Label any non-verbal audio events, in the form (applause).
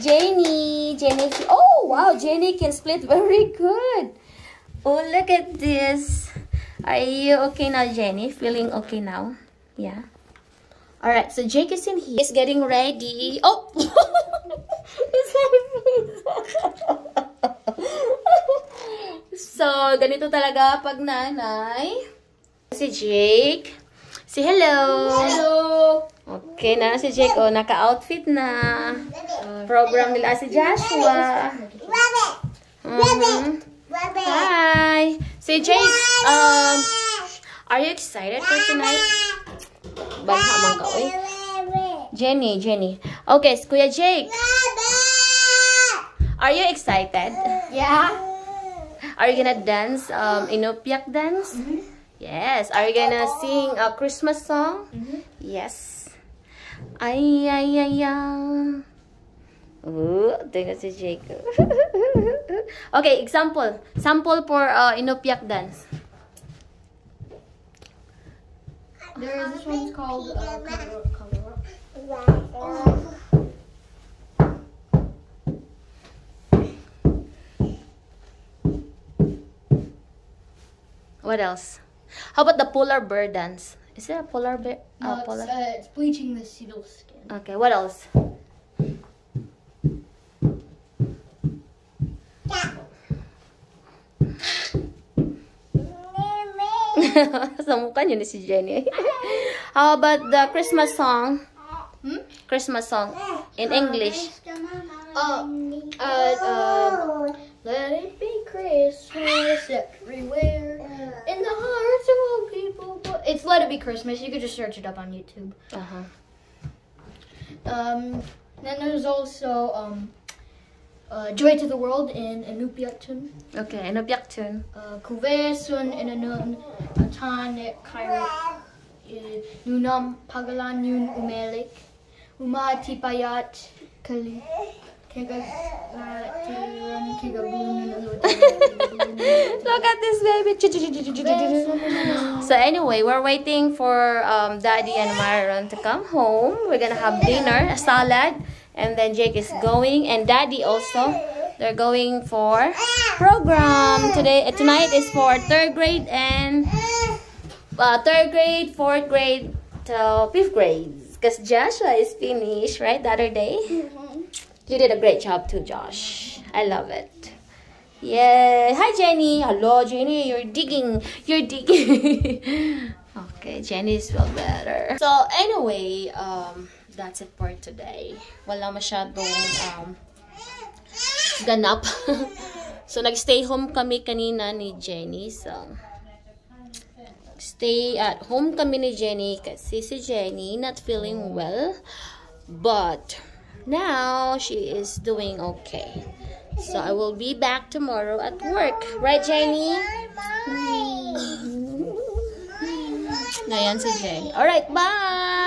Jenny. Jenny. Oh, wow. Jenny can split (laughs) very good. Oh, look at this. Are you okay now, Jenny? Feeling okay now? Yeah. All right. So Jake is in here. He's getting ready. Oh, (laughs) it's (laughs) So, ganito talaga pag nanay. Si Jake. Si hello. Hello. Okay na si Jake. Oh, naka-outfit na. Program nila si Joshua. Mhm. Hi. Si Jake, um, are you excited for tonight? Bangha man ka, oy. Jenny, Jenny. Okay, Kuya Jake, are you excited? Yeah. Are you gonna dance um Inupiak dance? Yes. Are you gonna sing a Christmas song? Yes. Ay ay ay ay. Tingnan si Jake. (laughs) okay, example. Sample for uh, Inupiak dance. There's this one's called uh, Color Up, Color Up. What else? How about the polar bear dance? Is there a polar bear? No, uh, it's, polar. uh, it's bleaching the seal skin. Okay, what else? (laughs) Sa mukha niyo ni si Jenny. (laughs) How about the Christmas song? Hmm? Christmas song in English. Uh, uh, uh, let it be Christmas everywhere in the hearts of all people. But it's Let It Be Christmas. You could just search it up on YouTube. Uh-huh. Um, then there's also um, uh, Joy to the World in Inupiatun. Okay, tune? Uh, Kuvesun inanun atane kairo eh, nunam pagalan yun umelik umati payat kali (laughs) Look at this baby. So anyway, we're waiting for um, Daddy and Myron to come home. We're gonna have dinner, a salad, and then Jake is going, and Daddy also. They're going for program today. uh, Tonight is for third grade and uh, third grade, fourth grade to fifth grade. Because Joshua is finished, right? The other day. You did a great job too, Josh. I love it. Yay! Hi, Jenny. Hello, Jenny. You're digging. You're digging. (laughs) okay, Jenny's feel better. So anyway, um, that's it for today. Wala masyadong um, ganap. (laughs) so nagstay home kami kanina ni Jenny. So stay at home kami ni Jenny kasi si Jenny not feeling well. But now she is doing okay. So I will be back tomorrow at work. Right, Jenny? Na yan si Jenny. Alright, bye!